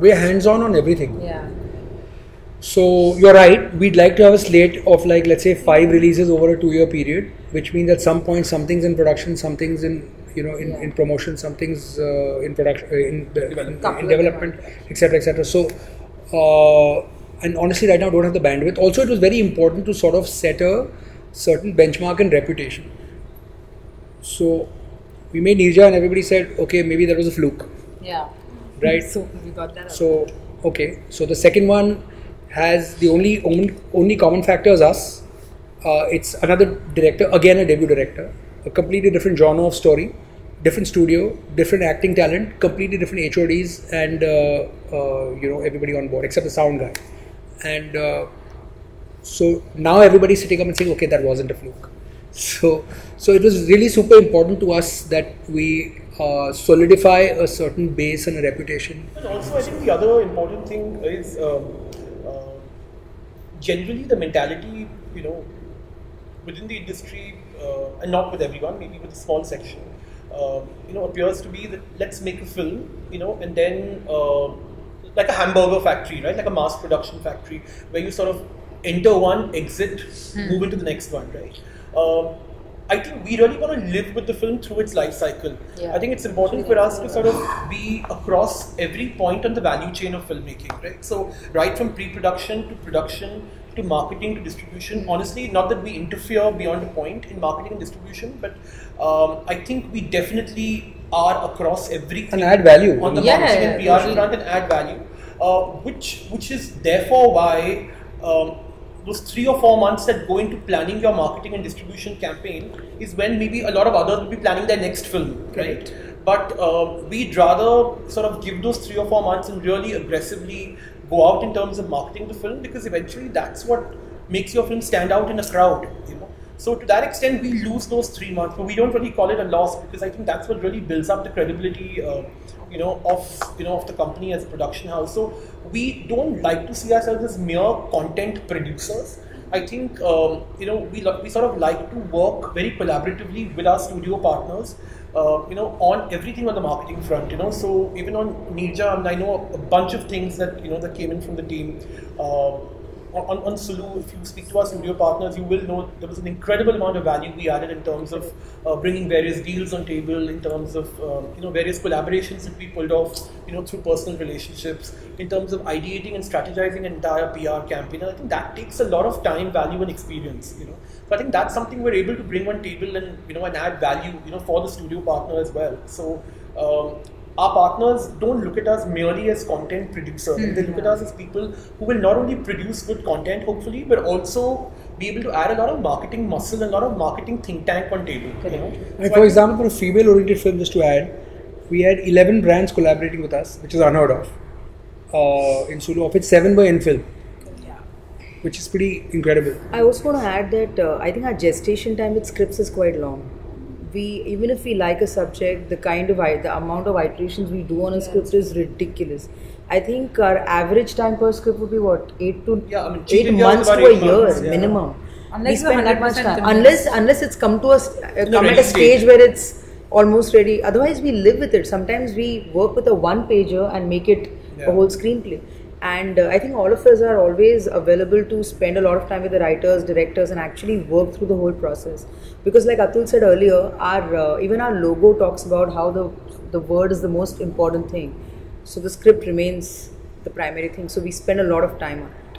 we're hands on on everything. Yeah. So you're right. We'd like to have a slate of like let's say five releases over a two-year period, which means at some point something's in production, something's in you know in, Yeah. in promotion, something's uh, in production, uh, in, the, in, in development, etc., etc. So, uh, and honestly, right now I don't have the bandwidth. Also, it was very important to sort of set a certain benchmark and reputation. So we made Neerja, and everybody said, okay, maybe that was a fluke, Yeah. Right? So we got that. out. So okay, so the second one has the only only, only common factor is us. Uh, it's another director, again a debut director, a completely different genre of story, different studio, different acting talent, completely different HODs, and uh, uh, you know everybody on board except the sound guy. And uh, so now everybody's sitting up and saying, okay, that wasn't a fluke. So, so it was really super important to us that we uh, solidify a certain base and a reputation And also, I think the other important thing is um, uh, generally the mentality, you know, within the industry, uh, and not with everyone, maybe with a small section, um, you know, appears to be that let's make a film, you know, and then uh, like a hamburger factory, right? Like a mass production factory, where you sort of enter one, exit, move into the next one, right? I think we really want to live with the film through its life cycle. Yeah. I think it's important for us to sort of be across every point on the value chain of filmmaking, right? So, right from pre-production to production to marketing to distribution. Honestly, not that we interfere beyond a point in marketing and distribution, but um, I think we definitely are across everything and add value. on the Yeah, marketing yeah, and PR front and add value, uh, which which is therefore why um, those three or four months that go into planning your marketing and distribution campaign is when maybe a lot of others will be planning their next film, right? But uh, we'd rather sort of give those three or four months and really aggressively go out in terms of marketing the film because eventually that's what makes your film stand out in a crowd, you know. So to that extent, we lose those three months, but we don't really call it a loss because I think that's what really builds up the credibility, uh, you know, of you know of the company as a production house. So we don't like to see ourselves as mere content producers. I think um, you know we lo- we sort of like to work very collaboratively with our studio partners. Uh, you know, on everything on the marketing front, you know, so even on Neerja, I, mean, I know a bunch of things that you know that came in from the team. Uh, on, on Sulu, if you speak to our studio partners, you will know there was an incredible amount of value we added in terms of uh, bringing various deals on table, in terms of um, you know various collaborations that we pulled off, you know through personal relationships, in terms of ideating and strategizing an entire PR campaign. And I think that takes a lot of time, value, and experience. You know, so I think that's something we're able to bring on table and you know and add value, you know, for the studio partner as well. So. Um, our partners don't look at us merely as content producers. They look at us as people who will not only produce good content, hopefully, but also be able to add a lot of marketing muscle and a lot of marketing think tank on table. You know? And So for I- example, for a female-oriented film, just to add, we had 11 brands collaborating with us, which is unheard of. Uh, in Sulu, of which seven were in film, which is pretty incredible. I also want to add that uh, I think our gestation time with scripts is quite long. We even if we like a subject, the kind of the amount of iterations we do on a script is ridiculous. I think our average time per script would be what eight to Yeah, I mean, eight Cheat India was months to a eight year months, yeah. minimum. Unless we spend that much 100% time convinced. unless unless it's come to us uh, come at a stage stage. where it's almost ready. Otherwise, we live with it. Sometimes we work with a one pager and make it Yeah. a whole screenplay. And uh, I think all of us are always available to spend a lot of time with the writers, directors, and actually work through the whole process. Because, like Atul said earlier, our uh, even our logo talks about how the the word is the most important thing. So the script remains the primary thing. So we spend a lot of time on.